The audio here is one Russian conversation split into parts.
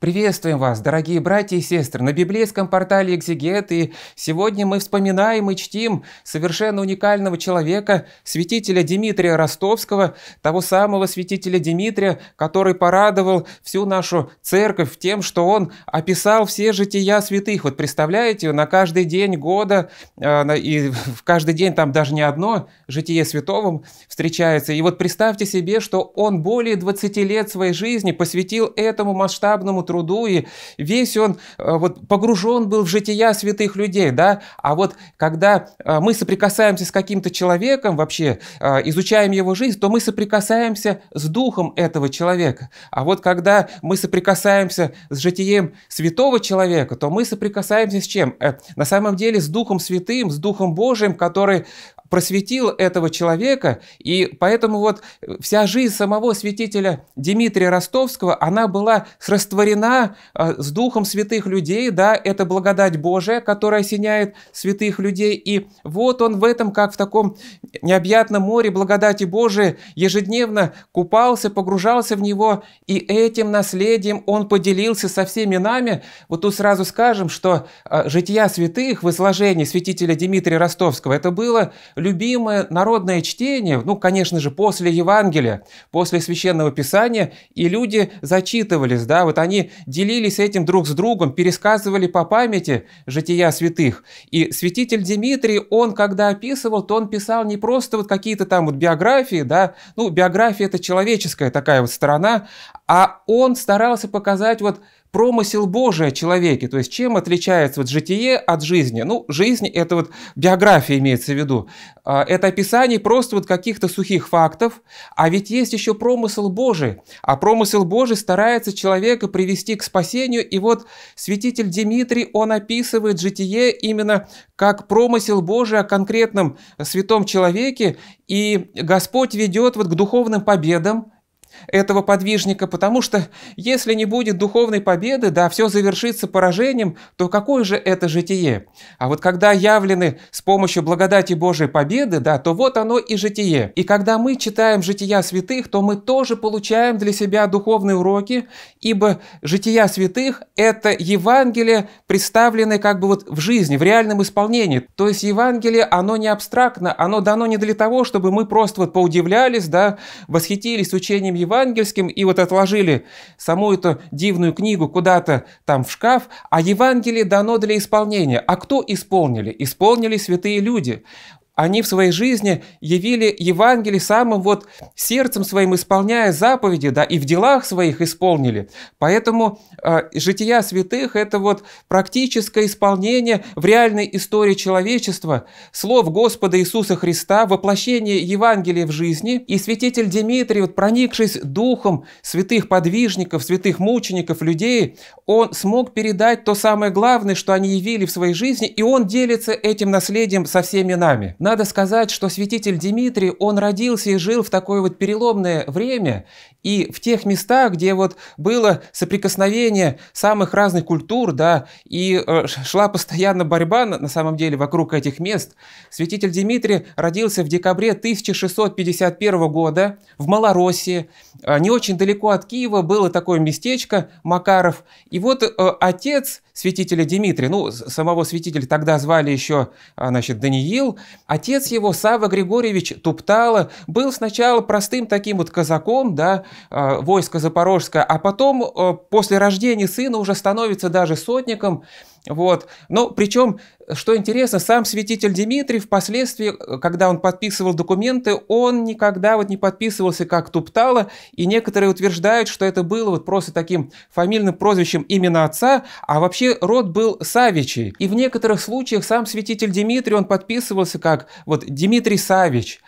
Приветствуем вас, дорогие братья и сестры, на библейском портале «Экзегет», и сегодня мы вспоминаем и чтим совершенно уникального человека, святителя Дмитрия Ростовского, того самого святителя Дмитрия, который порадовал всю нашу церковь тем, что он описал все жития святых. Вот представляете, на каждый день года, э, и в каждый день там даже не одно житие святого встречается, и вот представьте себе, что он более 20 лет своей жизни посвятил этому масштабному труду, и весь он э, вот погружен был в жития святых людей, да, а вот когда э, мы соприкасаемся с каким-то человеком вообще, э, изучаем его жизнь, то мы соприкасаемся с духом этого человека, а вот когда мы соприкасаемся с житием святого человека, то мы соприкасаемся с чем? На самом деле с Духом Святым, с Духом Божиим, который просветил этого человека, и поэтому вот вся жизнь самого святителя Дмитрия Ростовского, она была растворена э, с духом святых людей, да, это благодать Божия, которая осеняет святых людей, и вот он в этом, как в таком необъятном море благодати Божией, ежедневно купался, погружался в него, и этим наследием он поделился со всеми нами. Вот тут сразу скажем, что э, жития святых в изложении святителя Дмитрия Ростовского, это было любимое народное чтение, ну, конечно же, после Евангелия, после Священного Писания, и люди зачитывались, да, вот они делились этим друг с другом, пересказывали по памяти жития святых. И святитель Дмитрий, он когда описывал, то он писал не просто вот какие-то там вот биографии, да, ну, биография это человеческая такая вот сторона, а он старался показать вот промысел Божий о человеке. То есть чем отличается вот житие от жизни? Ну, жизнь – это вот биография имеется в виду. А, это описание просто вот каких-то сухих фактов, а ведь есть еще промысел Божий. А промысел Божий старается человека привести к спасению. И вот святитель Дмитрий, он описывает житие именно как промысел Божий о конкретном святом человеке. И Господь ведет вот к духовным победам, этого подвижника, потому что если не будет духовной победы, да, все завершится поражением, то какое же это житие? А вот когда явлены с помощью благодати Божией победы, да, то вот оно и житие. И когда мы читаем жития святых, то мы тоже получаем для себя духовные уроки, ибо жития святых – это Евангелие, представленное как бы вот в жизни, в реальном исполнении. То есть Евангелие, оно не абстрактно, оно дано не для того, чтобы мы просто вот поудивлялись, да, восхитились учением Евангелия, евангельским и вот отложили саму эту дивную книгу куда-то там в шкаф, а Евангелие дано для исполнения. А кто исполнили? Исполнили святые люди они в своей жизни явили Евангелие самым вот сердцем своим, исполняя заповеди, да, и в делах своих исполнили. Поэтому э, жития святых – это вот практическое исполнение в реальной истории человечества слов Господа Иисуса Христа, воплощение Евангелия в жизни. И святитель Дмитрий, вот проникшись духом святых подвижников, святых мучеников, людей, он смог передать то самое главное, что они явили в своей жизни, и он делится этим наследием со всеми нами. Надо сказать, что святитель Дмитрий, он родился и жил в такое вот переломное время, и в тех местах, где вот было соприкосновение самых разных культур, да, и э, шла постоянно борьба на, самом деле вокруг этих мест, святитель Дмитрий родился в декабре 1651 года в Малороссии, э, не очень далеко от Киева было такое местечко Макаров, и вот э, отец святителя Дмитрия, ну, самого святителя тогда звали еще, а, значит, Даниил, отец его, Сава Григорьевич Туптала, был сначала простым таким вот казаком, да, а, войска Запорожское, а потом а, после рождения сына уже становится даже сотником, вот. Но причем, что интересно, сам святитель Дмитрий впоследствии, когда он подписывал документы, он никогда вот не подписывался как Туптала, и некоторые утверждают, что это было вот просто таким фамильным прозвищем именно отца, а вообще род был Савичий. И в некоторых случаях сам святитель Дмитрий, он подписывался как вот Дмитрий Савич.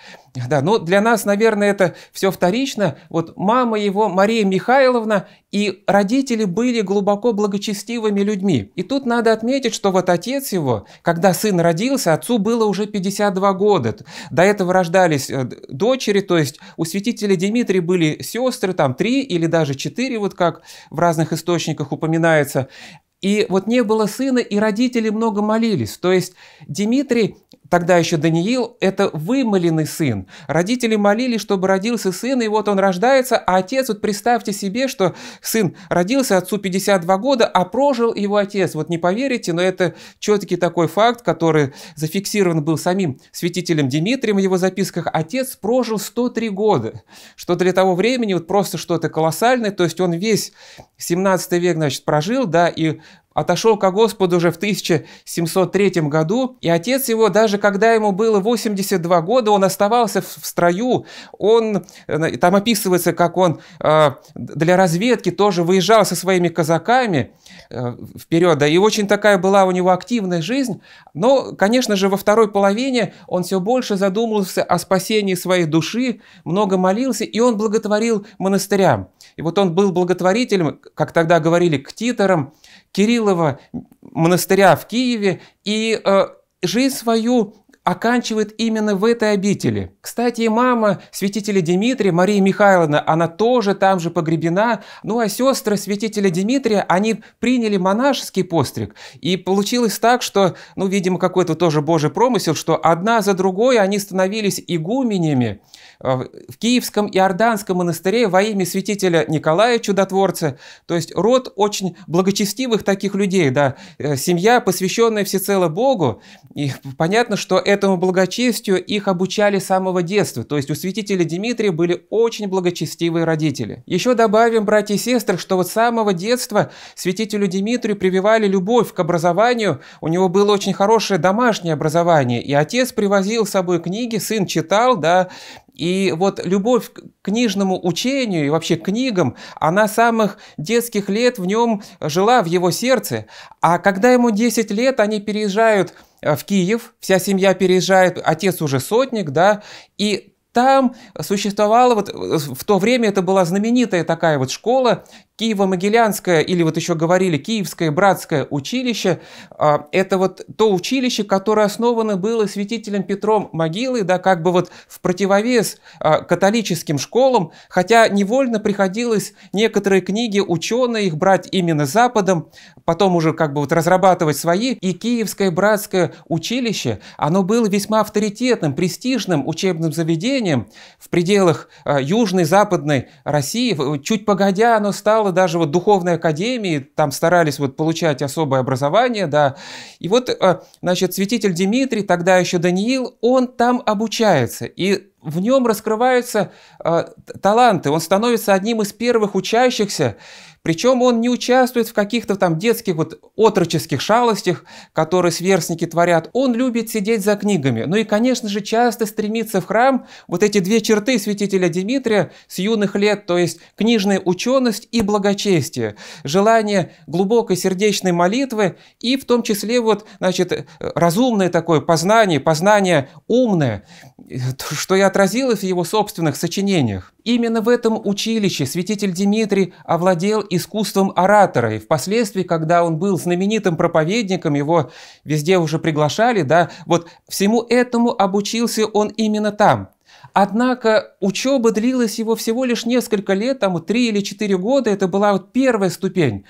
Да, но для нас, наверное, это все вторично. Вот мама его, Мария Михайловна, и родители были глубоко благочестивыми людьми. И тут надо отметить, что вот отец его, когда сын родился, отцу было уже 52 года. До этого рождались э, дочери, то есть у святителя Дмитрия были сестры, там три или даже четыре, вот как в разных источниках упоминается. И вот не было сына, и родители много молились. То есть Дмитрий тогда еще Даниил, это вымоленный сын. Родители молились, чтобы родился сын, и вот он рождается, а отец, вот представьте себе, что сын родился, отцу 52 года, а прожил его отец. Вот не поверите, но это четкий такой факт, который зафиксирован был самим святителем Дмитрием в его записках. Отец прожил 103 года, что для того времени вот просто что-то колоссальное, то есть он весь 17 век, значит, прожил, да, и отошел ко Господу уже в 1703 году, и отец его, даже когда ему было 82 года, он оставался в строю, он, э, там описывается, как он э, для разведки тоже выезжал со своими казаками э, вперед, да, и очень такая была у него активная жизнь, но, конечно же, во второй половине он все больше задумывался о спасении своей души, много молился, и он благотворил монастырям. И вот он был благотворителем, как тогда говорили, к титорам, Кириллова монастыря в Киеве и э, жизнь свою оканчивает именно в этой обители. Кстати, и мама святителя Дмитрия, Мария Михайловна, она тоже там же погребена. Ну а сестры святителя Дмитрия, они приняли монашеский постриг. И получилось так, что, ну, видимо, какой-то тоже божий промысел, что одна за другой они становились игуменями в Киевском и Иорданском монастыре во имя святителя Николая Чудотворца. То есть род очень благочестивых таких людей, да, э, семья, посвященная всецело Богу. И понятно, что этому благочестию их обучали с самого детства. То есть у святителя Дмитрия были очень благочестивые родители. Еще добавим, братья и сестры, что вот с самого детства святителю Дмитрию прививали любовь к образованию. У него было очень хорошее домашнее образование. И отец привозил с собой книги, сын читал, да, и вот любовь к книжному учению и вообще к книгам, она с самых детских лет в нем жила, в его сердце. А когда ему 10 лет, они переезжают э, в Киев, вся семья переезжает, отец уже сотник, да, и там существовала, вот в то время это была знаменитая такая вот школа, Киево-Могилянское, или вот еще говорили Киевское братское училище, а, это вот то училище, которое основано было святителем Петром Могилой, да, как бы вот в противовес а, католическим школам, хотя невольно приходилось некоторые книги ученые их брать именно Западом, потом уже как бы вот разрабатывать свои, и Киевское братское училище, оно было весьма авторитетным, престижным учебным заведением в пределах а, Южной, Западной России, чуть погодя оно стало было даже вот духовной академии, там старались вот получать особое образование, да. И вот, э, значит, святитель Дмитрий, тогда еще Даниил, он там обучается. И в нем раскрываются э, таланты, он становится одним из первых учащихся, причем он не участвует в каких-то там детских вот отроческих шалостях, которые сверстники творят. Он любит сидеть за книгами. Ну и, конечно же, часто стремится в храм. Вот эти две черты святителя Дмитрия с юных лет, то есть книжная ученость и благочестие, желание глубокой сердечной молитвы и в том числе вот, значит, разумное такое познание, познание умное, что и отразилось в его собственных сочинениях. Именно в этом училище святитель Дмитрий овладел искусством оратора, и впоследствии, когда он был знаменитым проповедником, его везде уже приглашали, да, вот всему этому обучился он именно там. Однако учеба длилась его всего лишь несколько лет, там три или четыре года, это была вот первая ступень.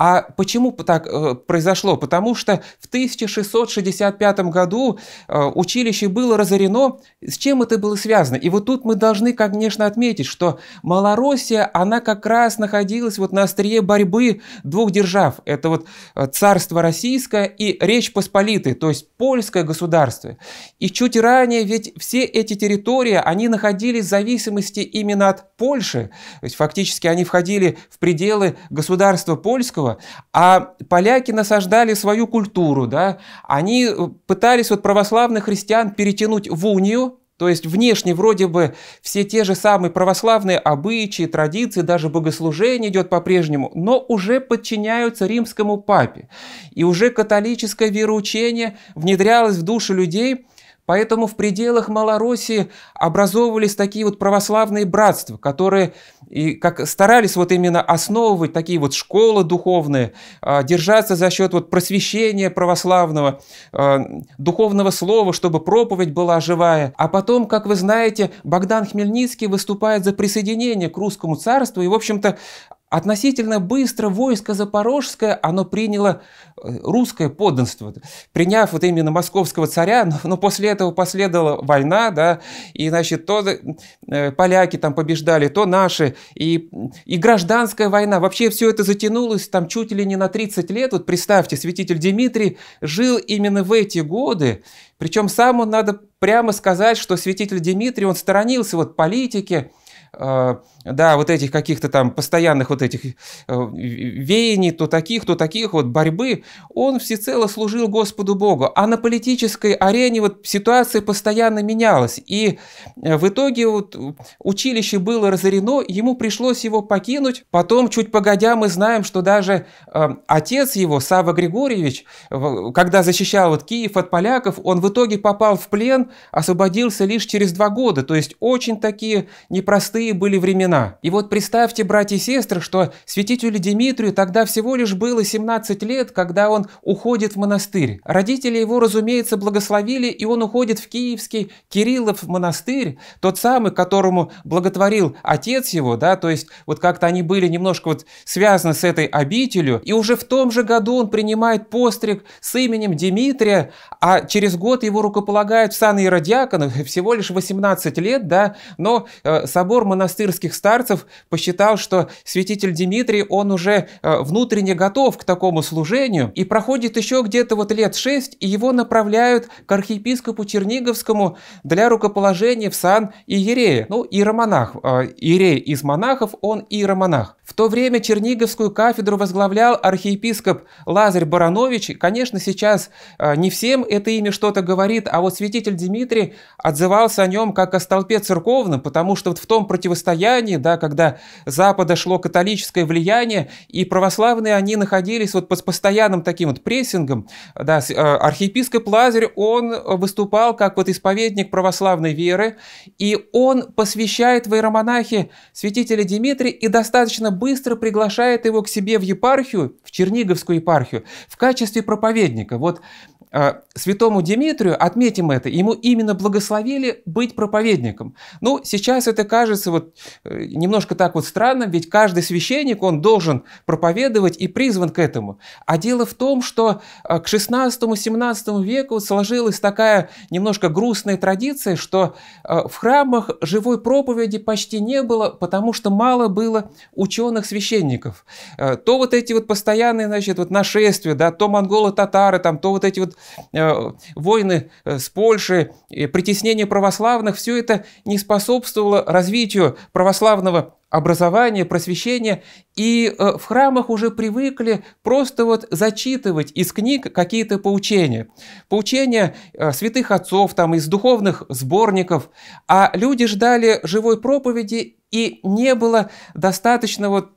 А почему так э, произошло? Потому что в 1665 году э, училище было разорено. С чем это было связано? И вот тут мы должны, конечно, отметить, что Малороссия, она как раз находилась вот на острие борьбы двух держав. Это вот э, царство российское и Речь Посполитая, то есть польское государство. И чуть ранее ведь все эти территории, они находились в зависимости именно от Польши. То есть фактически они входили в пределы государства польского, другого. А поляки насаждали свою культуру, да, они э, пытались вот православных христиан перетянуть в унию, то есть внешне вроде бы все те же самые православные обычаи, традиции, даже богослужение идет по-прежнему, но уже подчиняются римскому папе. И уже католическое вероучение внедрялось в души людей – Поэтому в пределах Малороссии образовывались такие вот православные братства, которые и как старались вот именно основывать такие вот школы духовные, а, держаться за счет вот просвещения православного, а, духовного слова, чтобы проповедь была живая. А потом, как вы знаете, Богдан Хмельницкий выступает за присоединение к русскому царству, и, в общем-то, Относительно быстро войско Запорожское, оно приняло э, русское подданство, приняв вот именно московского царя, но, но после этого последовала война, да, и, значит, то э, поляки там побеждали, то наши, и, и гражданская война, вообще все это затянулось там чуть ли не на 30 лет, вот представьте, святитель Дмитрий жил именно в эти годы, причем сам он, надо прямо сказать, что святитель Дмитрий, он сторонился вот политики, да, вот этих каких-то там постоянных вот этих э, веяний, то таких, то таких вот борьбы, он всецело служил Господу Богу. А на политической арене вот ситуация постоянно менялась. И э, в итоге вот училище было разорено, ему пришлось его покинуть. Потом, чуть погодя, мы знаем, что даже э, отец его, Сава Григорьевич, когда защищал вот Киев от поляков, он в итоге попал в плен, освободился лишь через два года. То есть очень такие непростые были времена. И вот представьте, братья и сестры, что святителю Дмитрию тогда всего лишь было 17 лет, когда он уходит в монастырь. Родители его, разумеется, благословили, и он уходит в Киевский Кириллов монастырь, тот самый, которому благотворил отец его, да, то есть вот как-то они были немножко вот связаны с этой обителью, и уже в том же году он принимает постриг с именем Дмитрия, а через год его рукополагают в сан Иродиакона, всего лишь 18 лет, да, но э, собор монастырских старцев посчитал, что святитель Дмитрий, он уже э, внутренне готов к такому служению, и проходит еще где-то вот лет шесть, и его направляют к архиепископу Черниговскому для рукоположения в сан Иерея. Ну, иеромонах, э, иерей из монахов, он иеромонах. В то время Черниговскую кафедру возглавлял архиепископ Лазарь Баранович. Конечно, сейчас э, не всем это имя что-то говорит, а вот святитель Дмитрий отзывался о нем как о столпе церковном, потому что вот в том противостоянии, да, когда Запада шло католическое влияние, и православные они находились вот под постоянным таким вот прессингом. Да, э, архиепископ Лазарь, он выступал как вот исповедник православной веры, и он посвящает в иеромонахи святителя Дмитрия и достаточно быстро приглашает его к себе в епархию, в Черниговскую епархию, в качестве проповедника. Вот а, святому Дмитрию, отметим это, ему именно благословили быть проповедником. Ну, сейчас это кажется вот э, немножко так вот странным, ведь каждый священник, он должен проповедовать и призван к этому. А дело в том, что а, к 16-17 веку сложилась такая немножко грустная традиция, что а, в храмах живой проповеди почти не было, потому что мало было ученых священников. То вот эти вот постоянные, значит, вот нашествия, да, то монголы-татары, там, то вот эти вот Э, войны э, с Польшей, притеснение православных, все это не способствовало развитию православного образования, просвещения, и э, в храмах уже привыкли просто вот зачитывать из книг какие-то поучения. Поучения святых отцов, там, из духовных сборников, а люди ждали живой проповеди, и не было достаточно вот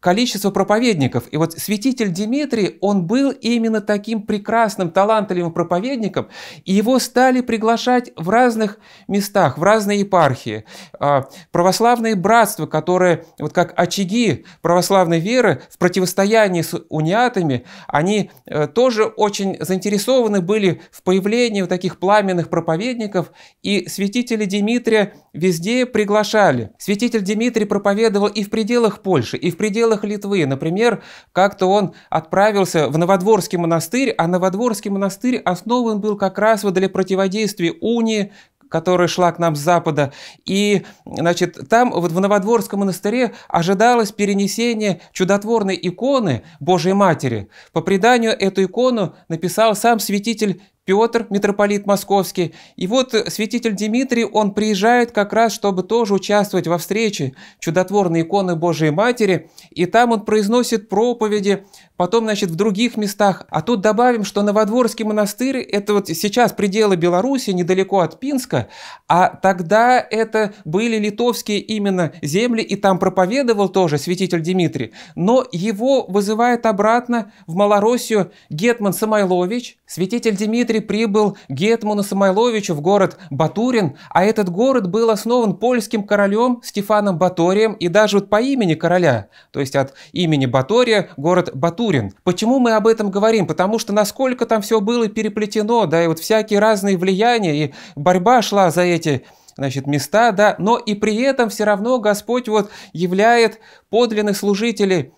количество проповедников. И вот святитель Дмитрий, он был именно таким прекрасным, талантливым проповедником, и его стали приглашать в разных местах, в разные епархии. А, православные братства, которые, вот как очаги православной веры в противостоянии с униатами, они э, тоже очень заинтересованы были в появлении вот таких пламенных проповедников, и святителя Дмитрия везде приглашали. Святитель Дмитрий проповедовал и в пределах Польши, и в пределах Литвы. Например, как-то он отправился в Новодворский монастырь, а Новодворский монастырь основан был как раз вот для противодействия унии, которая шла к нам с запада. И, значит, там вот в Новодворском монастыре ожидалось перенесение чудотворной иконы Божьей Матери. По преданию эту икону написал сам святитель Петр, митрополит московский. И вот святитель Дмитрий, он приезжает как раз, чтобы тоже участвовать во встрече чудотворной иконы Божией Матери. И там он произносит проповеди, потом, значит, в других местах. А тут добавим, что Новодворский монастырь – это вот сейчас пределы Беларуси, недалеко от Пинска, а тогда это были литовские именно земли, и там проповедовал тоже святитель Дмитрий. Но его вызывает обратно в Малороссию Гетман Самойлович. Святитель Дмитрий прибыл Гетману Самойловичу в город Батурин, а этот город был основан польским королем Стефаном Баторием и даже вот по имени короля, то есть от имени Батория город Батурин. Почему мы об этом говорим? Потому что насколько там все было переплетено, да, и вот всякие разные влияния, и борьба шла за эти значит, места, да, но и при этом все равно Господь вот являет подлинных служителей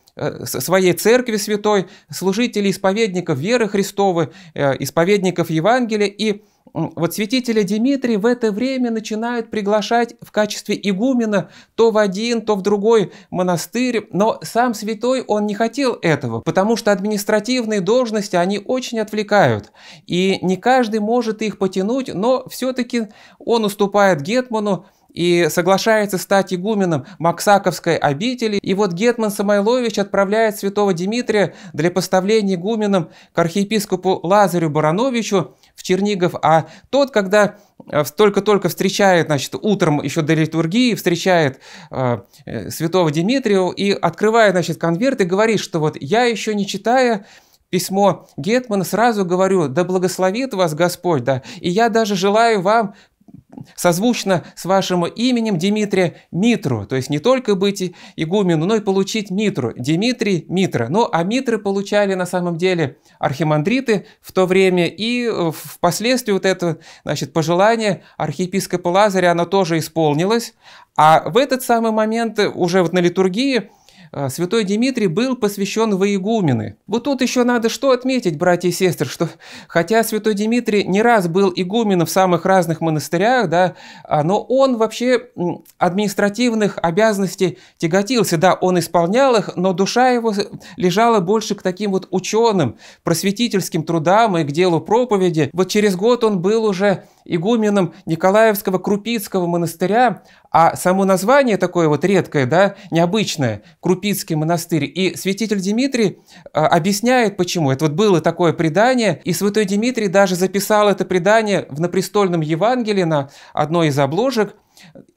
своей церкви святой, служителей, исповедников веры Христовой, э, исповедников Евангелия. И вот святителя Дмитрий в это время начинают приглашать в качестве игумена то в один, то в другой монастырь. Но сам святой, он не хотел этого, потому что административные должности, они очень отвлекают. И не каждый может их потянуть, но все-таки он уступает Гетману, и соглашается стать игуменом Максаковской обители. И вот Гетман Самойлович отправляет святого Дмитрия для поставления игуменом к архиепископу Лазарю Барановичу в Чернигов, а тот, когда э, только-только встречает, значит, утром еще до литургии, встречает э, э, святого Дмитрия и открывает, значит, конверт и говорит, что вот я еще не читая письмо Гетмана, сразу говорю, да благословит вас Господь, да, и я даже желаю вам созвучно с вашим именем Дмитрия Митру, то есть не только быть игумену, но и получить Митру, Дмитрий Митра. Ну, а Митры получали на самом деле архимандриты в то время, и э, впоследствии вот это, значит, пожелание архиепископа Лазаря, оно тоже исполнилось, а в этот самый момент уже вот на литургии святой Дмитрий был посвящен в игумены. Вот тут еще надо что отметить, братья и сестры, что хотя святой Дмитрий не раз был игуменом в самых разных монастырях, да, а, но он вообще административных обязанностей тяготился. Да, он исполнял их, но душа его лежала больше к таким вот ученым, просветительским трудам и к делу проповеди. Вот через год он был уже игуменом Николаевского Крупицкого монастыря, а само название такое вот редкое, да, необычное, Крупицкий монастырь. И святитель Дмитрий э, объясняет, почему. Это вот было такое предание, и святой Дмитрий даже записал это предание в напрестольном Евангелии на одной из обложек,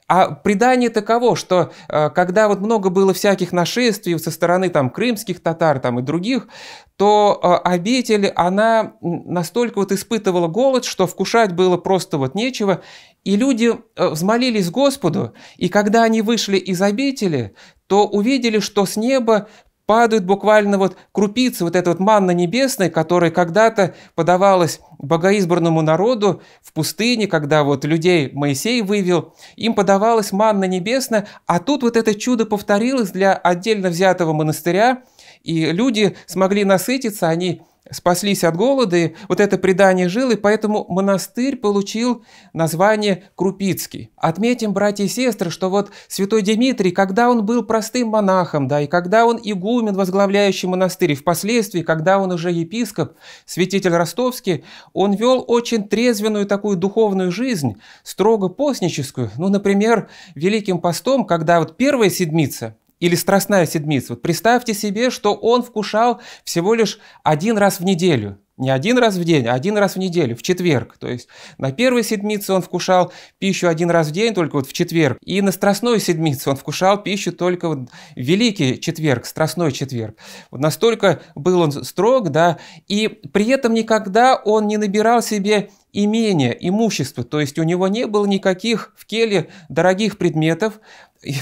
а предание таково, что э, когда вот много было всяких нашествий со стороны там крымских татар там и других, то э, обитель, она настолько вот испытывала голод, что вкушать было просто вот нечего, и люди э, взмолились Господу, и когда они вышли из обители, то увидели, что с неба падают буквально вот крупицы, вот эта вот манна небесная, которая когда-то подавалась богоизбранному народу в пустыне, когда вот людей Моисей вывел, им подавалась манна небесная, а тут вот это чудо повторилось для отдельно взятого монастыря, и люди смогли насытиться, они спаслись от голода, и вот это предание жило, и поэтому монастырь получил название Крупицкий. Отметим, братья и сестры, что вот святой Дмитрий, когда он был простым монахом, да, и когда он игумен, возглавляющий монастырь, и впоследствии, когда он уже епископ, святитель ростовский, он вел очень трезвенную такую духовную жизнь, строго постническую. Ну, например, Великим постом, когда вот первая седмица – или страстная седмица. Вот представьте себе, что он вкушал всего лишь один раз в неделю. Не один раз в день, а один раз в неделю, в четверг. То есть на первой седмице он вкушал пищу один раз в день, только вот в четверг. И на страстной седмице он вкушал пищу только вот великий четверг, страстной четверг. Вот настолько был он строг, да, и при этом никогда он не набирал себе имение, имущество, то есть у него не было никаких в келе дорогих предметов,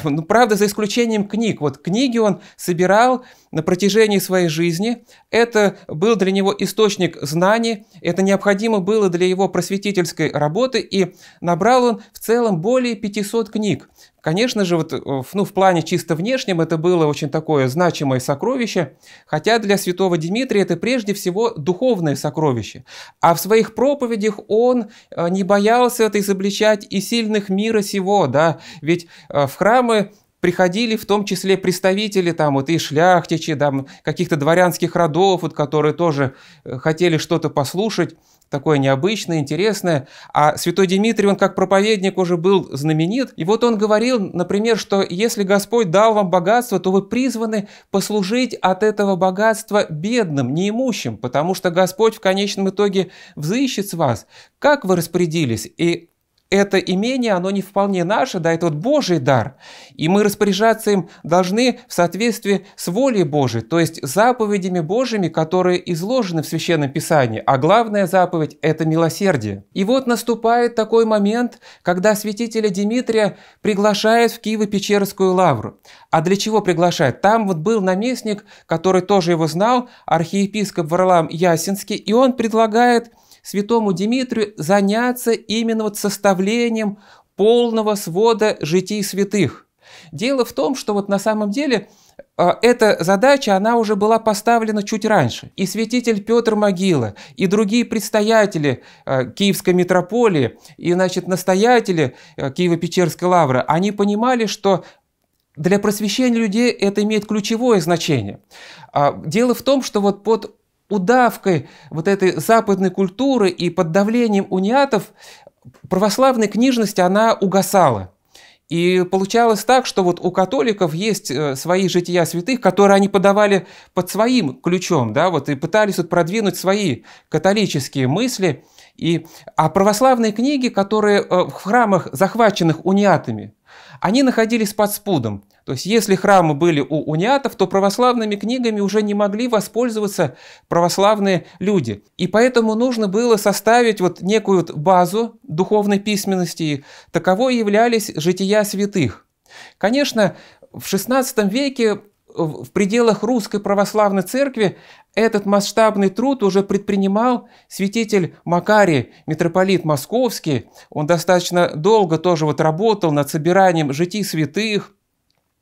ну, правда, за исключением книг. Вот книги он собирал на протяжении своей жизни. Это был для него источник знаний, это необходимо было для его просветительской работы, и набрал он в целом более 500 книг. Конечно же, вот, э, ну, в плане чисто внешнем это было очень такое значимое сокровище, хотя для святого Дмитрия это прежде всего духовное сокровище. А в своих проповедях он э, не боялся это изобличать и сильных мира сего, да, ведь э, в храмы приходили в том числе представители там вот и шляхтичи, там каких-то дворянских родов, вот, которые тоже хотели что-то послушать такое необычное, интересное. А святой Дмитрий, он как проповедник уже был знаменит. И вот он говорил, например, что если Господь дал вам богатство, то вы призваны послужить от этого богатства бедным, неимущим, потому что Господь в конечном итоге взыщет с вас. Как вы распорядились? И это имение, оно не вполне наше, да, это вот Божий дар. И мы распоряжаться им должны в соответствии с волей Божией, то есть заповедями Божьими, которые изложены в Священном Писании. А главная заповедь – это милосердие. И вот наступает такой момент, когда святителя Дмитрия приглашают в Киево-Печерскую лавру. А для чего приглашают? Там вот был наместник, который тоже его знал, архиепископ Варлам Ясинский, и он предлагает святому Дмитрию заняться именно вот составлением полного свода житий святых. Дело в том, что вот на самом деле а, эта задача, она уже была поставлена чуть раньше. И святитель Петр Могила, и другие предстоятели а, Киевской митрополии, и значит, настоятели а, Киево-Печерской лавры, они понимали, что для просвещения людей это имеет ключевое значение. Дело в том, что вот под удавкой вот этой западной культуры и под давлением униатов православная книжность, она угасала. И получалось так, что вот у католиков есть э, свои жития святых, которые они подавали под своим ключом, да, вот и пытались вот продвинуть свои католические мысли. И, а православные книги, которые э, в храмах, захваченных униатами, они находились под спудом. То есть, если храмы были у униатов, то православными книгами уже не могли воспользоваться православные люди. И поэтому нужно было составить вот некую базу духовной письменности. Таковой являлись жития святых. Конечно, в XVI веке в пределах русской православной церкви этот масштабный труд уже предпринимал святитель Макарий, митрополит Московский. Он достаточно долго тоже вот работал над собиранием житий святых,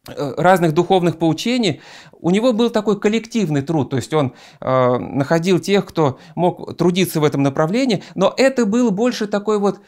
разных духовных поучений, у него был такой коллективный труд, то есть он э, находил тех, кто мог трудиться в этом направлении, но это был больше такой вот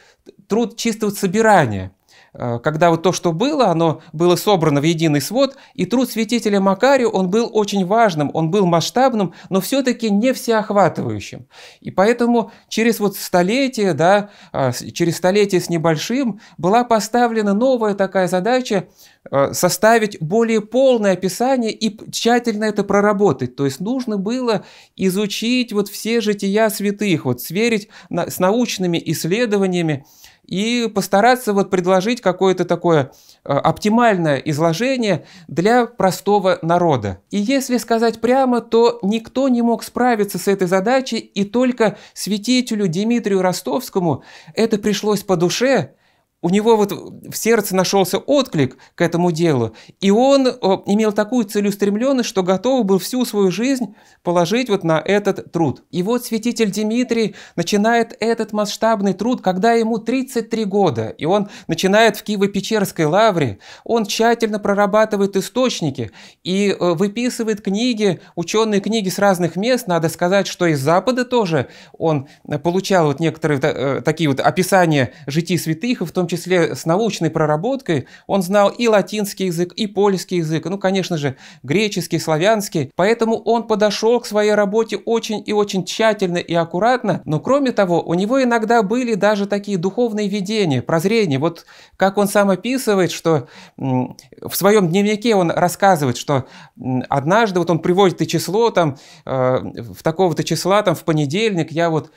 труд чистого собирания. Э, когда вот то, что было, оно было собрано в единый свод, и труд святителя Макарию, он был очень важным, он был масштабным, но все-таки не всеохватывающим. И поэтому через вот столетие, да, а, через столетие с небольшим была поставлена новая такая задача э, составить более полное описание и тщательно это проработать. То есть нужно было изучить вот все жития святых, вот сверить с научными исследованиями, и постараться вот предложить какое-то такое э, оптимальное изложение для простого народа. И если сказать прямо, то никто не мог справиться с этой задачей, и только святителю Дмитрию Ростовскому это пришлось по душе, у него вот в сердце нашелся отклик к этому делу, и он имел такую целеустремленность, что готов был всю свою жизнь положить вот на этот труд. И вот святитель Дмитрий начинает этот масштабный труд, когда ему 33 года, и он начинает в Киево-Печерской лавре, он тщательно прорабатывает источники и э, выписывает книги, ученые книги с разных мест, надо сказать, что из Запада тоже он получал вот некоторые э, такие вот описания житий святых, в том числе числе с научной проработкой, он знал и латинский язык, и польский язык, ну, конечно же, греческий, славянский. Поэтому он подошел к своей работе очень и очень тщательно и аккуратно. Но кроме того, у него иногда были даже такие духовные видения, прозрения. Вот как он сам описывает, что в своем дневнике он рассказывает, что однажды вот он приводит и число там э, в такого-то числа там в понедельник я вот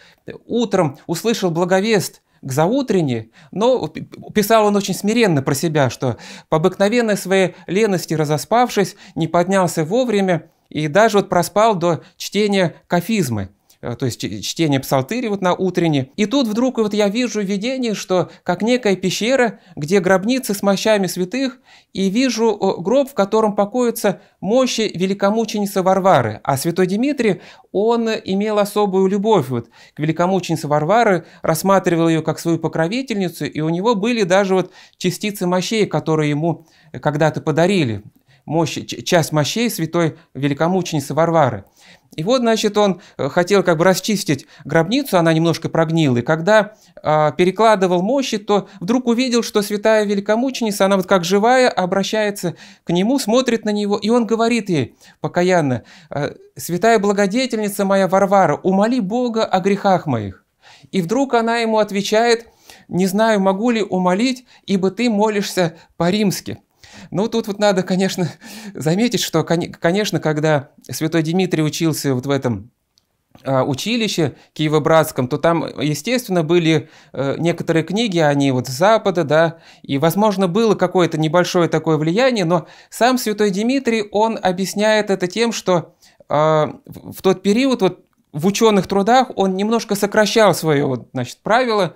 утром услышал благовест к заутренне, но писал он очень смиренно про себя, что по обыкновенной своей лености разоспавшись, не поднялся вовремя и даже вот проспал до чтения кафизмы. Э, то есть чтение псалтыри вот на утренне. И тут вдруг вот я вижу видение, что как некая пещера, где гробницы с мощами святых, и вижу гроб, в котором покоятся мощи великомученицы Варвары. А святой Дмитрий, он имел особую любовь вот к великомученице Варвары, рассматривал ее как свою покровительницу, и у него были даже вот частицы мощей, которые ему когда-то подарили мощь, часть мощей святой великомученицы Варвары. И вот, значит, он э, хотел как бы расчистить гробницу, она немножко прогнила, и когда э, перекладывал мощи, то вдруг увидел, что святая великомученица, она вот как живая, обращается к нему, смотрит на него, и он говорит ей покаянно, «Э, «Святая благодетельница моя Варвара, умоли Бога о грехах моих». И вдруг она ему отвечает, «Не знаю, могу ли умолить, ибо ты молишься по-римски». Ну, тут вот надо, конечно, заметить, что, конечно, когда святой Дмитрий учился вот в этом а, училище Киево-Братском, то там, естественно, были э, некоторые книги, они вот с Запада, да, и, возможно, было какое-то небольшое такое влияние, но сам святой Дмитрий, он объясняет это тем, что а, в тот период вот в ученых трудах он немножко сокращал свое значит, правило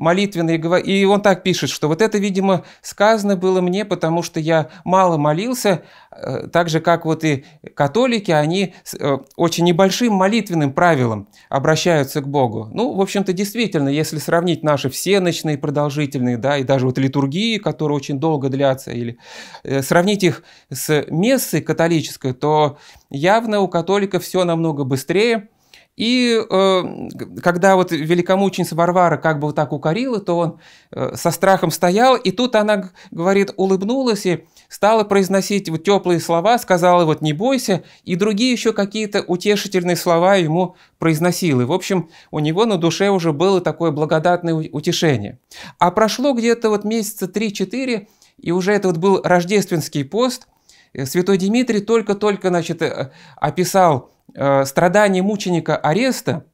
молитвенное, и он так пишет, что вот это, видимо, сказано было мне, потому что я мало молился, э, так же, как вот и католики, они э, очень небольшим молитвенным правилом обращаются к Богу. Ну, в общем-то, действительно, если сравнить наши всеночные продолжительные, да, и даже вот литургии, которые очень долго длятся, или э, сравнить их с мессой католической, то явно у католиков все намного быстрее, и э, когда вот великомученица Варвара как бы вот так укорила, то он э, со страхом стоял, и тут она, говорит, улыбнулась и стала произносить вот теплые слова, сказала вот «не бойся», и другие еще какие-то утешительные слова ему произносила. И, в общем, у него на душе уже было такое благодатное утешение. А прошло где-то вот месяца 3-4, и уже это вот был рождественский пост, э, Святой Дмитрий только-только, значит, э, описал страдания мученика ареста,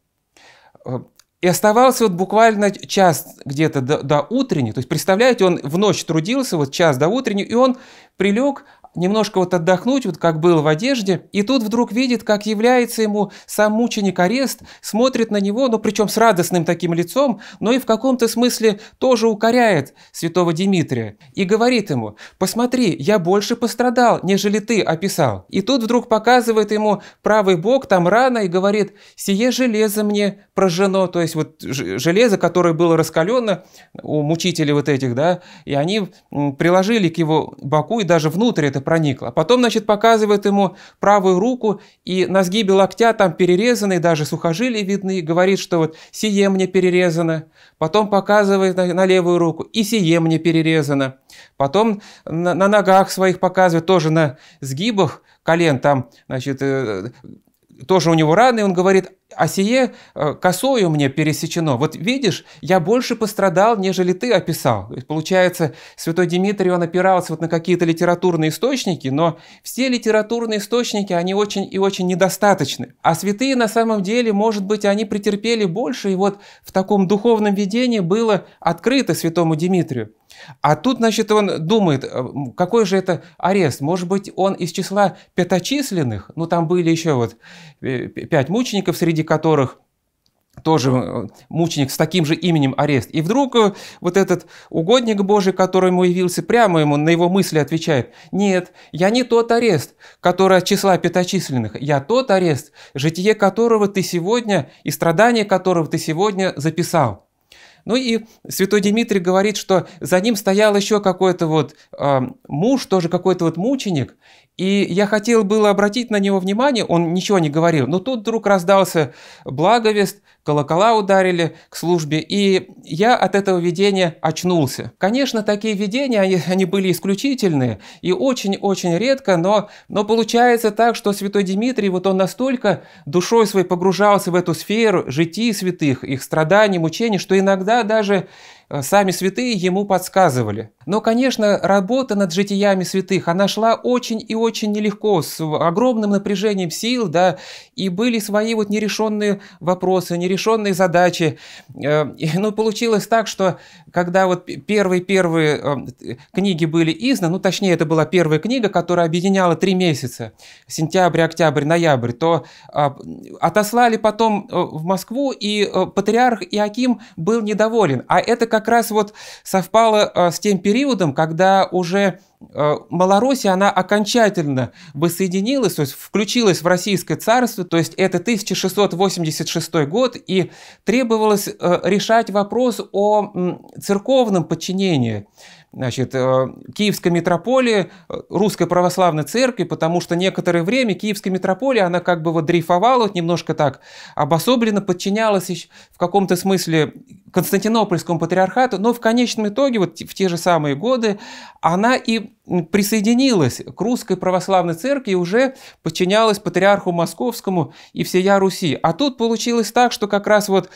э, и оставался вот буквально час где-то до, до утренней. То есть, представляете, он в ночь трудился, вот час до утренней, и он прилег, немножко вот отдохнуть, вот как был в одежде, и тут вдруг видит, как является ему сам мученик арест, смотрит на него, ну причем с радостным таким лицом, но и в каком-то смысле тоже укоряет святого Дмитрия и говорит ему, посмотри, я больше пострадал, нежели ты описал. И тут вдруг показывает ему правый бок, там рана, и говорит, сие железо мне прожжено, то есть вот железо, которое было раскалено у мучителей вот этих, да, и они приложили к его боку и даже внутрь это проникло. Потом, значит, показывает ему правую руку, и на сгибе локтя там перерезаны, даже сухожилия видны, говорит, что вот сие мне перерезано. Потом показывает на, на левую руку, и сие мне перерезано. Потом на, на ногах своих показывает, тоже на сгибах колен, там, значит, э, тоже у него раны, он говорит, а сие э, косою мне пересечено. Вот видишь, я больше пострадал, нежели ты описал. Получается, святой Дмитрий, он опирался вот на какие-то литературные источники, но все литературные источники, они очень и очень недостаточны. А святые на самом деле, может быть, они претерпели больше, и вот в таком духовном видении было открыто святому Дмитрию. А тут, значит, он думает, э, какой же это арест? Может быть, он из числа пяточисленных? Ну, там были еще вот э, пять мучеников, среди которых тоже э, мученик с таким же именем арест. И вдруг вот этот угодник Божий, который ему явился, прямо ему на его мысли отвечает, нет, я не тот арест, который от числа пяточисленных, я тот арест, житие которого ты сегодня и страдания которого ты сегодня записал. Ну и святой Дмитрий говорит, что за ним стоял еще какой-то вот э, муж, тоже какой-то вот мученик, и я хотел было обратить на него внимание, он ничего не говорил, но тут вдруг раздался благовест, колокола ударили к службе, и я от этого видения очнулся. Конечно, такие видения, они, они были исключительные и очень-очень редко, но, но получается так, что святой Дмитрий, вот он настолько душой своей погружался в эту сферу житий святых, их страданий, мучений, что иногда даже сами святые ему подсказывали. Но, конечно, работа над житиями святых, она шла очень и очень нелегко, с огромным напряжением сил, да, и были свои вот нерешенные вопросы, нерешенные задачи. Э, ну, получилось так, что когда вот первые-первые э, книги были изданы, ну, точнее, это была первая книга, которая объединяла три месяца, сентябрь, октябрь, ноябрь, то отослали потом в Москву, и патриарх Иаким был недоволен. А это как раз вот совпало э, с тем периодом, когда уже э, Малороссия, она окончательно воссоединилась, то есть включилась в Российское царство, то есть это 1686 год, и требовалось э, решать вопрос о церковном подчинении значит, э, Киевской митрополии, э, Русской Православной Церкви, потому что некоторое время Киевская митрополия, она как бы вот дрейфовала, немножко так обособленно подчинялась в каком-то смысле Константинопольскому патриархату, но в конечном итоге, вот в те же самые годы, она и присоединилась к Русской Православной Церкви и уже подчинялась патриарху Московскому и всея Руси. А тут получилось так, что как раз вот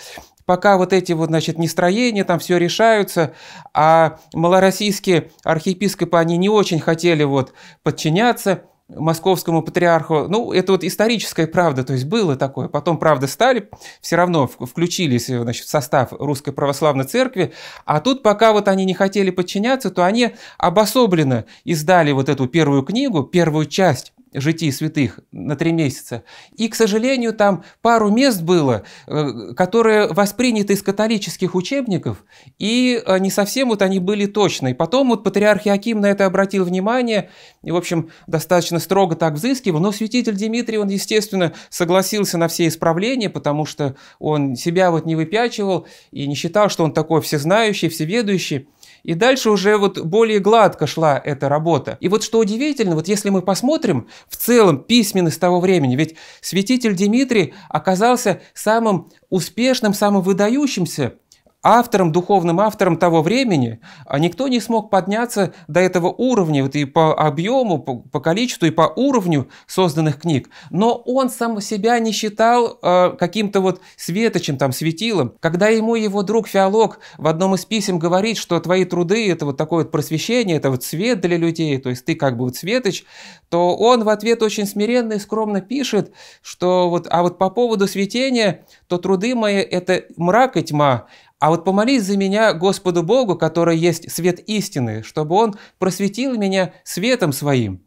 пока вот эти вот, значит, нестроения, там все решаются, а малороссийские архиепископы, они не очень хотели вот подчиняться московскому патриарху. Ну, это вот историческая правда, то есть было такое. Потом, правда, стали, все равно включились значит, в состав Русской Православной Церкви. А тут, пока вот они не хотели подчиняться, то они обособленно издали вот эту первую книгу, первую часть житий святых на три месяца. И, к сожалению, там пару мест было, э, которые восприняты из католических учебников, и э, не совсем вот они были точны. Потом вот патриарх Иаким на это обратил внимание, и, в общем, достаточно строго так взыскивал. Но святитель Дмитрий, он, естественно, согласился на все исправления, потому что он себя вот не выпячивал и не считал, что он такой всезнающий, всеведущий. И дальше уже вот более гладко шла эта работа. И вот что удивительно, вот если мы посмотрим в целом письменность того времени, ведь святитель Дмитрий оказался самым успешным, самым выдающимся автором, духовным автором того времени, а никто не смог подняться до этого уровня, вот и по объему, по, по количеству, и по уровню созданных книг. Но он сам себя не считал э, каким-то вот светочем, там, светилом. Когда ему его друг Феолог в одном из писем говорит, что твои труды – это вот такое вот просвещение, это вот свет для людей, то есть ты как бы вот светоч, то он в ответ очень смиренно и скромно пишет, что вот, а вот по поводу светения, то труды мои – это мрак и тьма, а вот помолись за меня Господу Богу, который есть свет истины, чтобы Он просветил меня светом своим.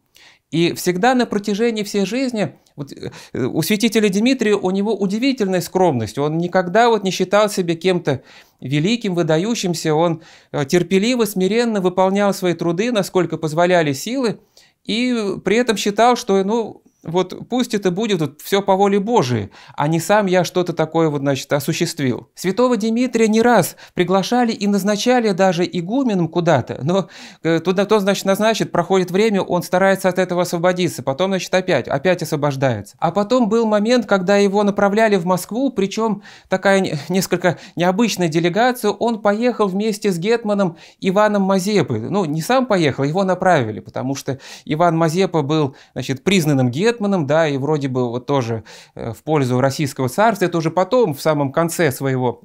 И всегда на протяжении всей жизни вот, э, у святителя Дмитрия у него удивительная скромность. Он никогда вот не считал себя кем-то великим, выдающимся. Он э, терпеливо, смиренно выполнял свои труды, насколько позволяли силы, и при этом считал, что ну, вот пусть это будет вот все по воле Божией, а не сам я что-то такое вот, значит, осуществил. Святого Дмитрия не раз приглашали и назначали даже игуменом куда-то, но э, туда кто, значит, назначит, проходит время, он старается от этого освободиться, потом, значит, опять, опять освобождается. А потом был момент, когда его направляли в Москву, причем такая несколько необычная делегация, он поехал вместе с Гетманом Иваном Мазепой. Ну, не сам поехал, его направили, потому что Иван Мазепа был, значит, признанным гетманом, Гетманом, да, и вроде бы вот тоже э, в пользу российского царства. Это уже потом, в самом конце своего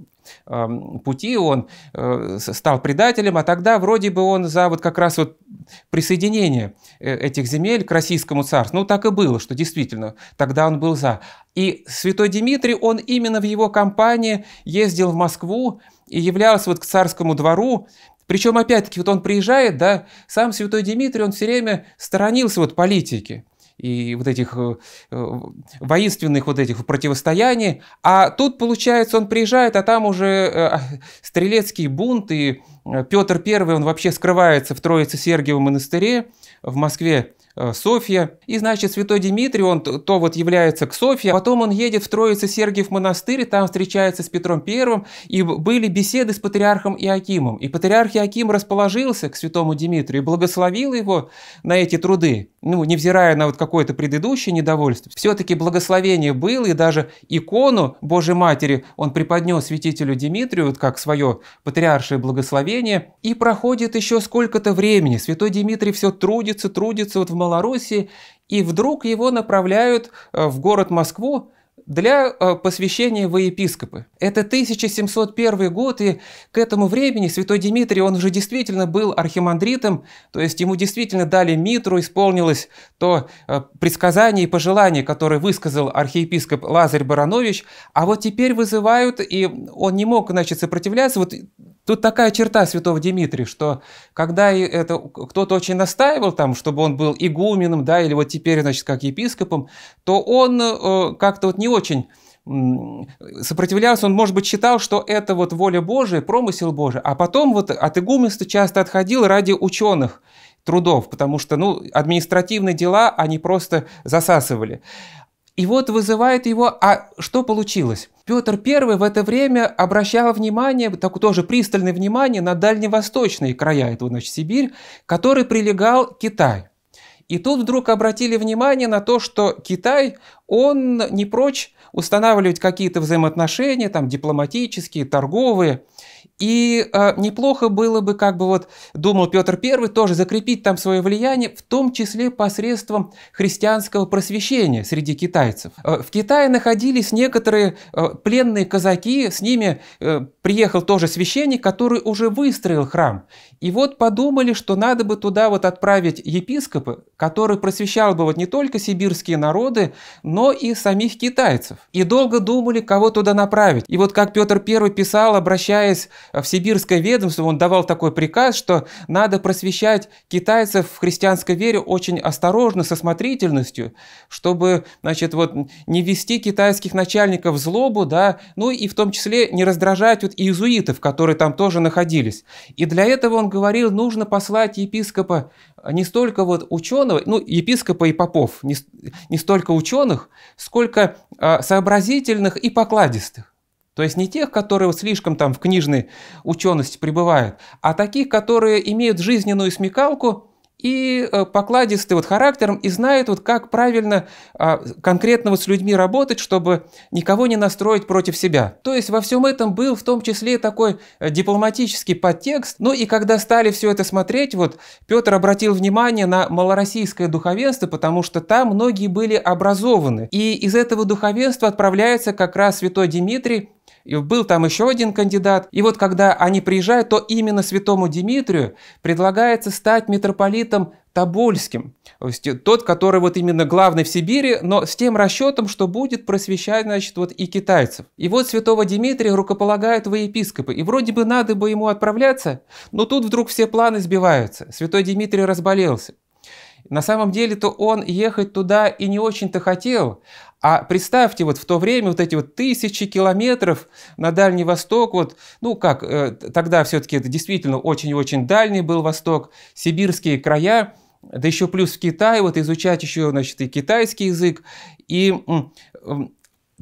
эм, пути он э, стал предателем, а тогда вроде бы он за вот как раз вот присоединение э, этих земель к российскому царству. Ну, так и было, что действительно, тогда он был за. И святой Дмитрий, он именно в его компании ездил в Москву и являлся вот к царскому двору, причем, опять-таки, вот он приезжает, да, сам святой Дмитрий, он все время сторонился вот политики и вот этих э, э, воинственных вот этих противостояний. А тут, получается, он приезжает, а там уже э, стрелецкий бунт, и Петр I, он вообще скрывается в Троице-Сергиевом монастыре в Москве. Софья. И, значит, святой Дмитрий, он то вот является к Софье, потом он едет в Троице Сергиев монастырь, там встречается с Петром Первым, и были беседы с патриархом Иакимом. И патриарх Иаким расположился к святому Дмитрию и благословил его на эти труды. Ну, невзирая на вот какое-то предыдущее недовольство, все-таки благословение было, и даже икону Божьей Матери он преподнес святителю Дмитрию, вот как свое патриаршее благословение. И проходит еще сколько-то времени. Святой Дмитрий все трудится, трудится вот в Малороссии, и вдруг его направляют э, в город Москву для э, посвящения во епископы. Это 1701 год, и к этому времени святой Дмитрий, он уже действительно был архимандритом, то есть ему действительно дали митру, исполнилось то э, предсказание и пожелание, которое высказал архиепископ Лазарь Баранович, а вот теперь вызывают, и он не мог, значит, сопротивляться, вот Тут такая черта святого Дмитрия, что когда это кто-то очень настаивал там, чтобы он был игуменом, да, или вот теперь, значит, как епископом, то он э, как-то вот не очень сопротивлялся, он, может быть, считал, что это вот воля Божия, промысел Божий, а потом вот от игуменства часто отходил ради ученых трудов, потому что, ну, административные дела они просто засасывали. И вот вызывает его, а что получилось? Петр I в это время обращал внимание, так тоже пристальное внимание на дальневосточные края, это значит Сибирь, который прилегал к Китаю. И тут вдруг обратили внимание на то, что Китай, он не прочь устанавливать какие-то взаимоотношения, там дипломатические, торговые – и э, неплохо было бы, как бы вот думал Петр I, тоже закрепить там свое влияние, в том числе посредством христианского просвещения среди китайцев. Э, в Китае находились некоторые э, пленные казаки, с ними э, приехал тоже священник, который уже выстроил храм. И вот подумали, что надо бы туда вот отправить епископа, который просвещал бы вот не только сибирские народы, но и самих китайцев. И долго думали, кого туда направить. И вот как Петр I писал, обращаясь в сибирское ведомство, он давал такой приказ, что надо просвещать китайцев в христианской вере очень осторожно, со смотрительностью, чтобы, значит, вот не вести китайских начальников в злобу, да, ну и в том числе не раздражать вот иезуитов, которые там тоже находились. И для этого он говорил, нужно послать епископа не столько вот ученого, ну, епископа и попов, не, не столько ученых, сколько э, сообразительных и покладистых. То есть не тех, которые слишком там в книжной учености пребывают, а таких, которые имеют жизненную смекалку и э, покладистый вот характером и знает вот как правильно а, конкретно вот с людьми работать, чтобы никого не настроить против себя. То есть во всем этом был в том числе такой э, дипломатический подтекст. Ну и когда стали все это смотреть, вот Петр обратил внимание на малороссийское духовенство, потому что там многие были образованы. И из этого духовенства отправляется как раз святой Дмитрий и был там еще один кандидат. И вот когда они приезжают, то именно святому Дмитрию предлагается стать митрополитом Тобольским. То есть тот, который вот именно главный в Сибири, но с тем расчетом, что будет просвещать, значит, вот и китайцев. И вот святого Дмитрия рукополагают во епископы. И вроде бы надо бы ему отправляться, но тут вдруг все планы сбиваются. Святой Дмитрий разболелся. На самом деле-то он ехать туда и не очень-то хотел, а представьте, вот в то время вот эти вот тысячи километров на Дальний Восток, вот, ну как, э, тогда все-таки это действительно очень-очень дальний был Восток, сибирские края, да еще плюс в Китае, вот изучать еще, значит, и китайский язык, и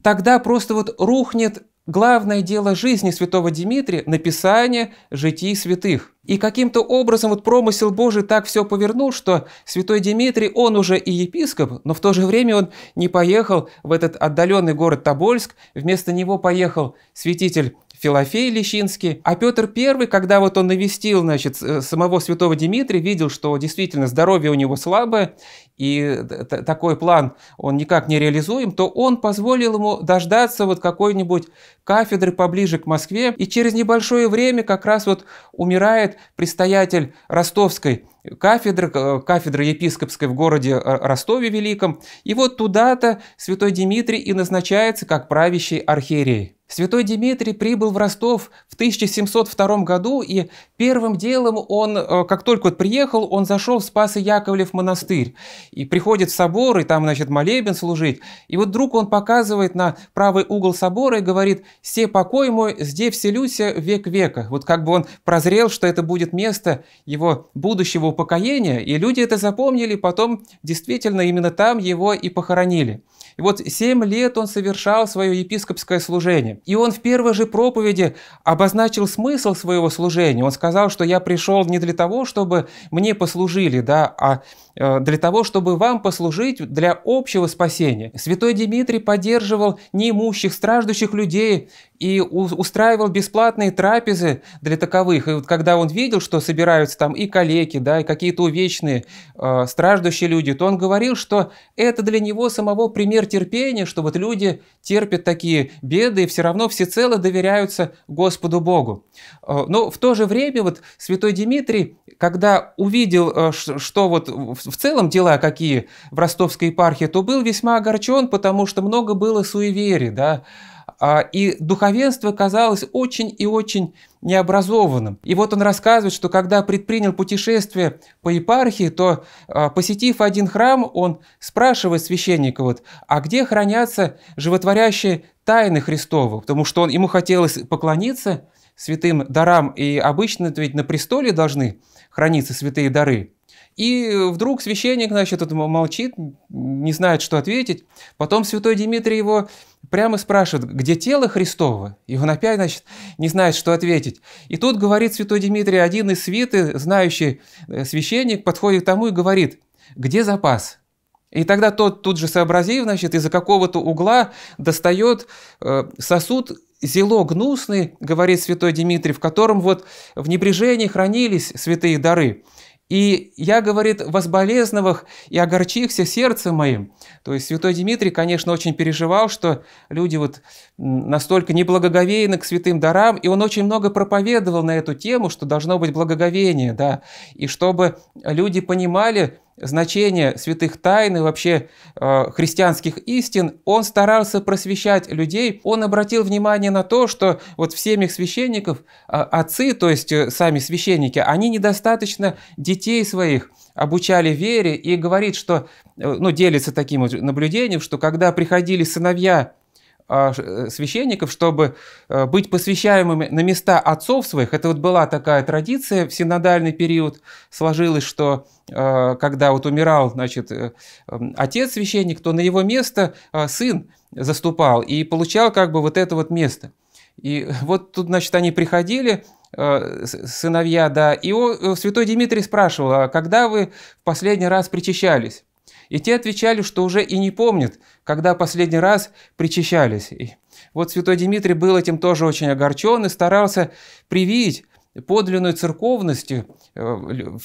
тогда просто вот рухнет главное дело жизни святого Дмитрия – написание житий святых. И каким-то образом вот промысел Божий так все повернул, что святой Дмитрий, он уже и епископ, но в то же время он не поехал в этот отдаленный город Тобольск, вместо него поехал святитель Филофей Лещинский. А Петр I, когда вот он навестил значит, самого святого Дмитрия, видел, что действительно здоровье у него слабое, и такой план он никак не реализуем, то он позволил ему дождаться вот какой-нибудь кафедры поближе к Москве, и через небольшое время как раз вот умирает предстоятель ростовской кафедры, кафедры епископской в городе Ростове Великом, и вот туда-то святой Дмитрий и назначается как правящий архиерей. Святой Дмитрий прибыл в Ростов в 1702 году, и первым делом он, э, как только вот приехал, он зашел в Спасо-Яковлев монастырь, и приходит в собор, и там, значит, молебен служить, и вот вдруг он показывает на правый угол собора и говорит «Се покой мой, здесь вселюся век века». Вот как бы он прозрел, что это будет место его будущего упокоения, и люди это запомнили, потом действительно именно там его и похоронили. И вот семь лет он совершал свое епископское служение. И он в первой же проповеди обозначил смысл своего служения. Он сказал, что я пришел не для того, чтобы мне послужили, да, а Э, для того, чтобы вам послужить для общего спасения. Святой Дмитрий поддерживал неимущих, страждущих людей и устраивал бесплатные трапезы для таковых. И вот когда он видел, что собираются там и калеки, да, и какие-то увечные, э, страждущие люди, то он говорил, что это для него самого пример терпения, что вот люди терпят такие беды и все равно всецело доверяются Господу Богу. Э, но в то же время вот святой Дмитрий, когда увидел, э, что вот в целом дела какие в ростовской епархии, то был весьма огорчен, потому что много было суеверий, да, и духовенство казалось очень и очень необразованным. И вот он рассказывает, что когда предпринял путешествие по епархии, то, а, посетив один храм, он спрашивает священника, вот, а где хранятся животворящие тайны Христовы? Потому что он, ему хотелось поклониться святым дарам, и обычно ведь на престоле должны храниться святые дары. И вдруг священник, значит, молчит, не знает, что ответить. Потом святой Дмитрий его прямо спрашивает, где тело Христово? И он опять, значит, не знает, что ответить. И тут говорит святой Дмитрий, один из свиты, знающий э, священник, подходит к тому и говорит, где запас? И тогда тот тут же сообразив, значит, из-за какого-то угла достает э, сосуд зело гнусный, говорит святой Дмитрий, в котором вот в небрежении хранились святые дары. И я, говорит, возболезновах и огорчихся сердцем моим. То есть святой Дмитрий, конечно, очень переживал, что люди вот настолько неблагоговейны к святым дарам, и он очень много проповедовал на эту тему, что должно быть благоговение, да, и чтобы люди понимали, значение святых тайн и вообще э, христианских истин, он старался просвещать людей. Он обратил внимание на то, что вот в семьях священников э, отцы, то есть э, сами священники, они недостаточно детей своих обучали вере и говорит, что, э, ну, делится таким вот наблюдением, что когда приходили сыновья а, э, священников, чтобы э, быть посвящаемыми на места отцов своих. Это вот была такая традиция в синодальный период сложилась, что э, когда вот умирал, значит, отец священник, то на его место сын заступал и получал как бы вот это вот место. И вот тут, значит, они приходили, сыновья, да, и святой Дмитрий спрашивал, а когда вы в последний раз причащались? И те отвечали, что уже и не помнят, когда последний раз причащались. И вот святой Дмитрий был этим тоже очень огорчен и старался привить подлинную церковность э,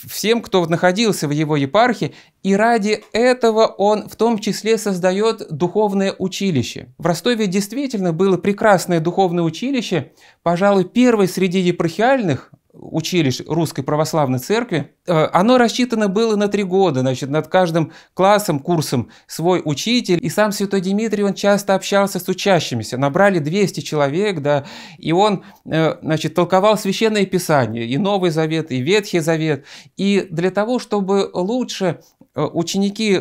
всем, кто находился в его епархии, и ради этого он в том числе создает духовное училище. В Ростове действительно было прекрасное духовное училище, пожалуй, первое среди епархиальных училищ Русской Православной Церкви, э, оно рассчитано было на три года, значит, над каждым классом, курсом свой учитель, и сам святой Дмитрий, он часто общался с учащимися, набрали 200 человек, да, и он, э, значит, толковал Священное Писание, и Новый Завет, и Ветхий Завет, и для того, чтобы лучше э, ученики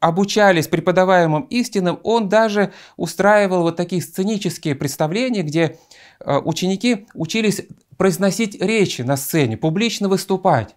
обучались преподаваемым истинам, он даже устраивал вот такие сценические представления, где ученики учились произносить речи на сцене, публично выступать.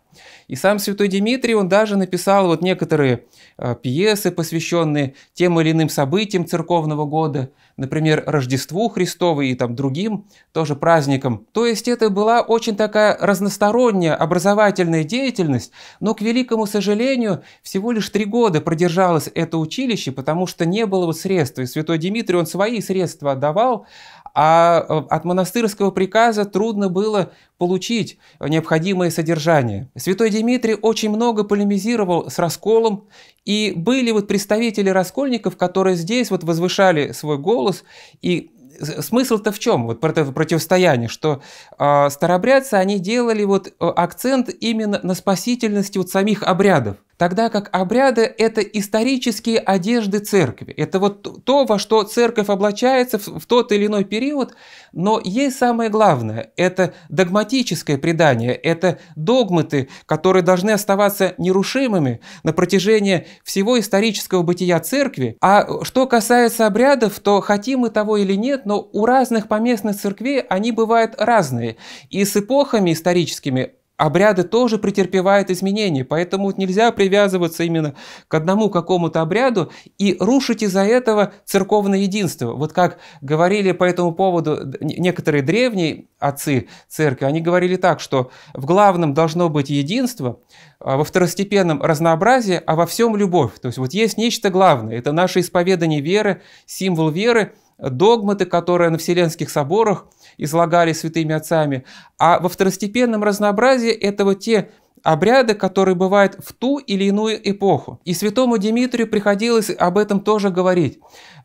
И сам святой Дмитрий, он даже написал вот некоторые э, пьесы, посвященные тем или иным событиям церковного года, например, Рождеству Христову и там другим тоже праздникам. То есть это была очень такая разносторонняя образовательная деятельность, но, к великому сожалению, всего лишь три года продержалось это училище, потому что не было вот средств. И святой Дмитрий, он свои средства отдавал, а э, от монастырского приказа трудно было получить необходимое содержание. Святой Дмитрий очень много полемизировал с расколом, и были вот представители раскольников, которые здесь вот возвышали свой голос и смысл-то в чем? Вот противостояние, что э, старобрядцы, они делали вот э, акцент именно на спасительности вот самих обрядов. Тогда как обряды – это исторические одежды церкви. Это вот то, во что церковь облачается в тот или иной период. Но есть самое главное – это догматическое предание, это догматы, которые должны оставаться нерушимыми на протяжении всего исторического бытия церкви. А что касается обрядов, то хотим мы того или нет, но у разных поместных церквей они бывают разные. И с эпохами историческими обряды тоже претерпевают изменения, поэтому нельзя привязываться именно к одному какому-то обряду и рушить из-за этого церковное единство. Вот как говорили по этому поводу некоторые древние отцы церкви, они говорили так, что в главном должно быть единство, а во второстепенном разнообразие, а во всем любовь. То есть вот есть нечто главное, это наше исповедание веры, символ веры, догматы, которые на Вселенских соборах – излагали святыми отцами, а во второстепенном разнообразии это вот те обряды, которые бывают в ту или иную эпоху. И святому Дмитрию приходилось об этом тоже говорить.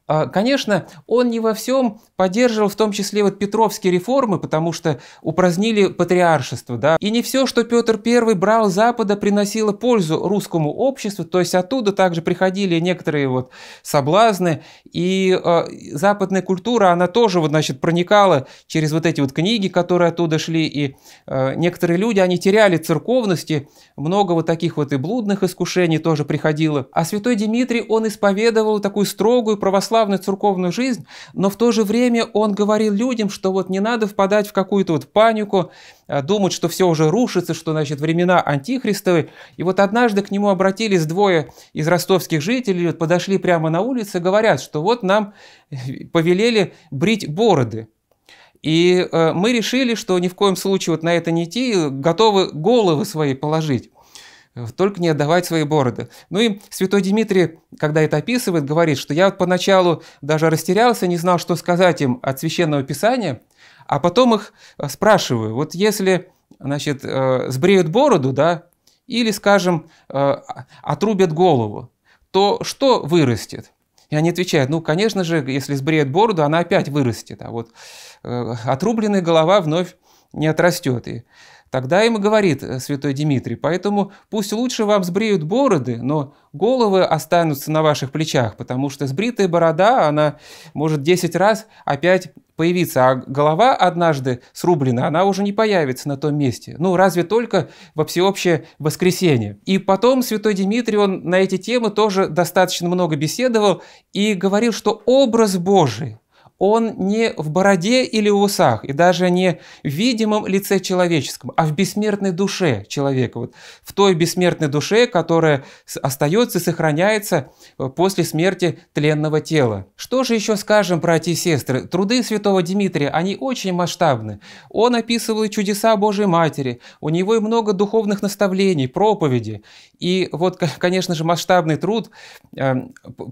А, конечно, он не во всем поддерживал, в том числе вот Петровские реформы, потому что упразднили патриаршество, да. И не все, что Петр I брал с Запада, приносило пользу русскому обществу, то есть оттуда также приходили некоторые вот соблазны, и э, западная культура, она тоже вот, значит, проникала через вот эти вот книги, которые оттуда шли, и э, некоторые люди, они теряли церковности, много вот таких вот и блудных искушений тоже приходило. А святой Дмитрий, он исповедовал такую строгую православную православную церковную жизнь, но в то же время он говорил людям, что вот не надо впадать в какую-то вот панику, а, думать, что все уже рушится, что, значит, времена антихристовы. И вот однажды к нему обратились двое из ростовских жителей, вот подошли прямо на улице, говорят, что вот нам повелели брить бороды. И э, мы решили, что ни в коем случае вот на это не идти, готовы головы свои положить только не отдавать свои бороды. Ну и святой Дмитрий, когда это описывает, говорит, что я вот поначалу даже растерялся, не знал, что сказать им от Священного Писания, а потом их э, спрашиваю, вот если, значит, э, сбреют бороду, да, или, скажем, э, отрубят голову, то что вырастет? И они отвечают, ну, конечно же, если сбреют бороду, она опять вырастет, а вот отрубленная голова вновь не отрастет. И Тогда им и говорит э, святой Дмитрий, поэтому пусть лучше вам сбреют бороды, но головы останутся на ваших плечах, потому что сбритая борода, она может 10 раз опять появиться, а голова однажды срублена, она уже не появится на том месте. Ну, разве только во всеобщее воскресенье. И потом святой Дмитрий, он на эти темы тоже достаточно много беседовал и говорил, что образ Божий, он не в бороде или усах, и даже не в видимом лице человеческом, а в бессмертной душе человека, вот в той бессмертной душе, которая остается и сохраняется э, после смерти тленного тела. Что же еще скажем, братья и сестры? Труды святого Дмитрия, они очень масштабны. Он описывал чудеса Божьей Матери, у него и много духовных наставлений, проповеди. И вот, конечно же, масштабный труд, э,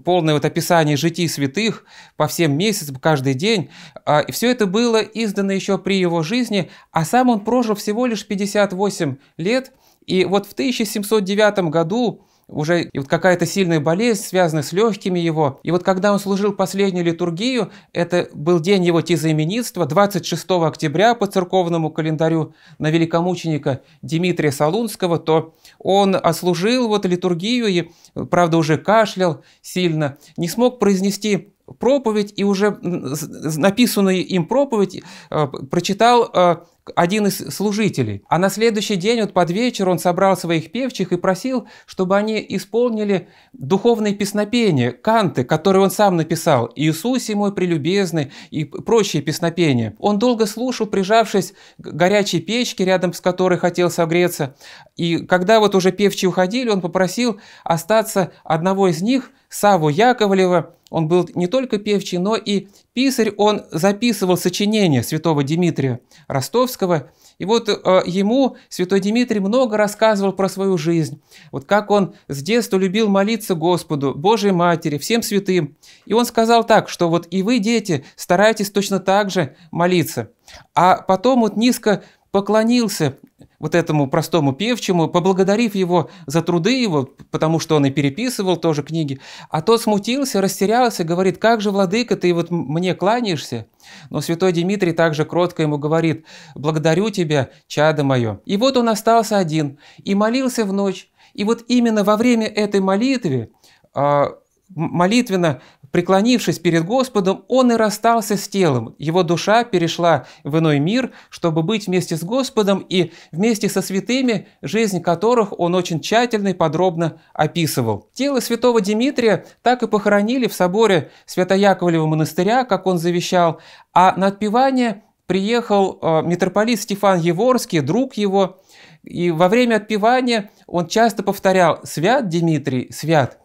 полное вот описание житий святых по всем месяцам, каждый день. А, и все это было издано еще при его жизни, а сам он прожил всего лишь 58 лет. И вот в 1709 году уже и вот какая-то сильная болезнь, связанная с легкими его. И вот когда он служил последнюю литургию, это был день его тизоименитства, 26 октября по церковному календарю на великомученика Дмитрия Солунского, то он ослужил вот литургию и, правда, уже кашлял сильно, не смог произнести проповедь, и уже написанную им проповедь э, прочитал э, один из служителей. А на следующий день, вот под вечер, он собрал своих певчих и просил, чтобы они исполнили духовные песнопения, канты, которые он сам написал, «Иисусе мой прелюбезный» и прочие песнопения. Он долго слушал, прижавшись к горячей печке, рядом с которой хотел согреться. И когда вот уже певчие уходили, он попросил остаться одного из них, Саву Яковлева, он был не только певчий, но и писарь, он записывал сочинения святого Дмитрия Ростовского. И вот э, ему святой Дмитрий много рассказывал про свою жизнь. Вот как он с детства любил молиться Господу, Божьей Матери, всем святым. И он сказал так, что вот и вы, дети, старайтесь точно так же молиться. А потом вот низко поклонился вот этому простому певчему, поблагодарив его за труды его, потому что он и переписывал тоже книги, а тот смутился, растерялся, говорит, как же, владыка, ты вот мне кланяешься? Но святой Дмитрий также кротко ему говорит, благодарю тебя, чадо мое. И вот он остался один и молился в ночь. И вот именно во время этой молитвы а, молитвенно преклонившись перед Господом, он и расстался с телом. Его душа перешла в иной мир, чтобы быть вместе с Господом и вместе со святыми, жизнь которых он очень тщательно и подробно описывал. Тело святого Дмитрия так и похоронили в соборе Свято-Яковлева монастыря, как он завещал, а на отпевание приехал э, митрополит Стефан Еворский, друг его, и во время отпевания он часто повторял «Свят Дмитрий, свят».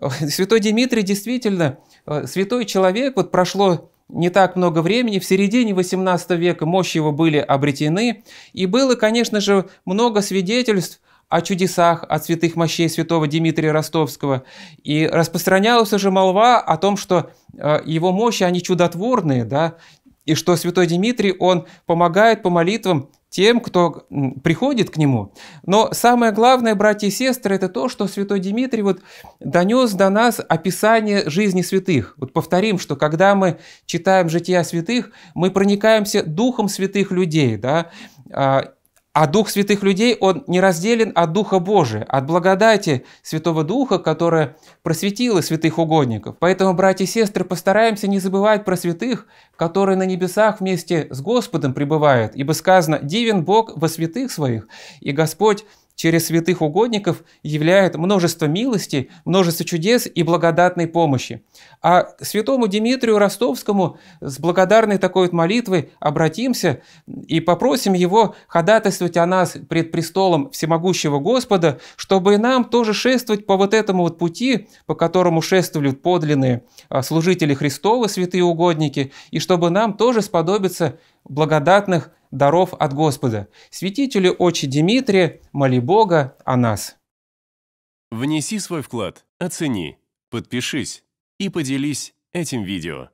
Святой Дмитрий действительно э, святой человек, вот прошло не так много времени, в середине XVIII века мощи его были обретены, и было, конечно же, много свидетельств о чудесах, от святых мощей святого Дмитрия Ростовского. И распространялась уже молва о том, что э, его мощи, они чудотворные, да, и что святой Дмитрий, он помогает по молитвам тем, кто приходит к нему. Но самое главное, братья и сестры, это то, что святой Дмитрий вот донес до нас описание жизни святых. Вот повторим, что когда мы читаем жития святых, мы проникаемся духом святых людей, да, а, Дух святых людей, он не разделен от Духа Божия, от благодати Святого Духа, которая просветила святых угодников. Поэтому, братья и сестры, постараемся не забывать про святых, которые на небесах вместе с Господом пребывают. Ибо сказано, «Дивен Бог во святых своих, и Господь через святых угодников являет множество милости, множество чудес и благодатной помощи. А святому Дмитрию Ростовскому с благодарной такой вот молитвой обратимся и попросим его ходатайствовать о нас пред престолом всемогущего Господа, чтобы и нам тоже шествовать по вот этому вот пути, по которому шествуют подлинные а, служители Христовы, святые угодники, и чтобы нам тоже сподобиться благодатных даров от Господа. Святителю очи Дмитрия, моли Бога о нас. Внеси свой вклад, оцени, подпишись и поделись этим видео.